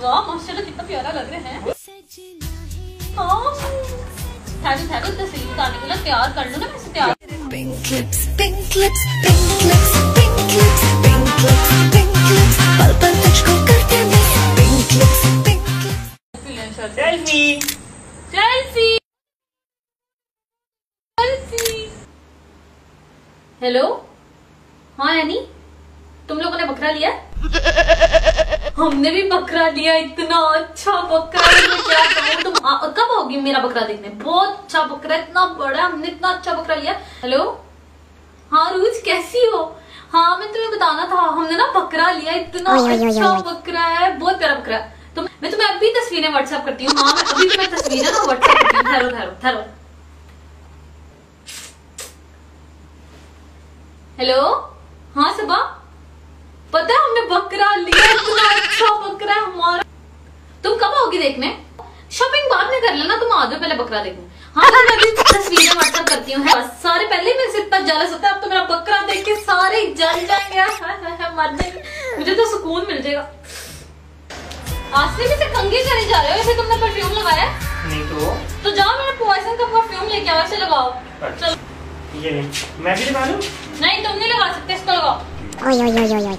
ज़्यादा लग रहे हैं हाँ। ठहरो ठहरो तस्वीर उतारने के लिए तैयार कर लो ना मैं तैयार Pink lips, pink lips, pink lips, pink lips, pink lips, pink lips. पल पल तुझको करते miss. Pink lips, pink lips. Selfie selfie selfie hello हाँ एनी तुम लोगों ने बकरा लिया हमने भी बकरा लिया इतना अच्छा बकरा है, मैं क्या कहूँ? तुम आ, कब होगी मेरा बकरा देखने? बहुत अच्छा बकरा इतना बड़ा हमने इतना अच्छा बकरा लिया। हेलो? हाँ रूज कैसी हो? हाँ मैं तुम्हें बताना था हमने ना बकरा लिया इतना अच्छा बकरा है बहुत प्यारा बकरा तो मैं तुम्हें अभी तस्वीरें व्हाट्सएप करती हूँ। हाँ मैं अभी तुम्हें तस्वीरें ना व्हाट्सएप करती हूँ। ठहरो ठहरो ठहरो हेलो? हाँ सबा? पता है हमने बकरा लिया इतना अच्छा बकरा है हमारा। तुम कब आओगी देखने? शॉपिंग बाद में कर लेना तुम आ जाओ पहले बकरा देखने। हाँ तो मैं अभी तस्वीरें व्हाट्सएप करती हूँ सारे पहले मेरे से इतना जलस होता है अब तो मेरा बकरा देख के सारे जल जाएँगे। हाय, हाय, हाय, मर जाएँगे मुझे तो सुकून मिल जाएगा। आज से भी से कंघी करे जा रहे हो ऐसे तुमने परफ्यूम लगाया नहीं तो। तो जाओ मेरे पॉइजन का परफ्यूम लेके आओ ऐसे लगाओ। चलो। ये नहीं मैं भी लगा लूँ? नहीं तुम नहीं लगा सकते इसको लगाओ। oi, oi, oi, oi.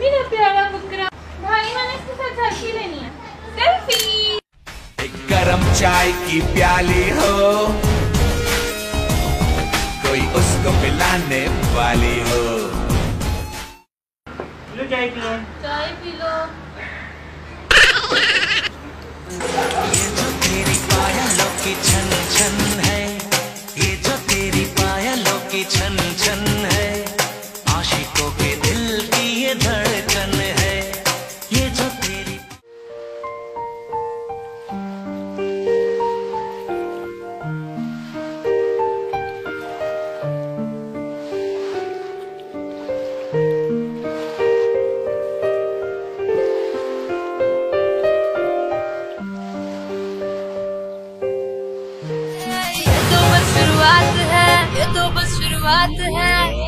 मेरा प्यारा बकरा भाई मैंने इसके साथ सेल्फी लेनी है। सेल्फी गरम चाय की प्याली हो। कोई उसको पिलाने वाली हो। लो चाय पियो चाय पी लो। ये जो तेरी पायलों की छन छन है ये जो तेरी पायलों की छन ये धड़कन है। ये जो तेरी ये तो बस शुरुआत है, ये तो बस शुरुआत है।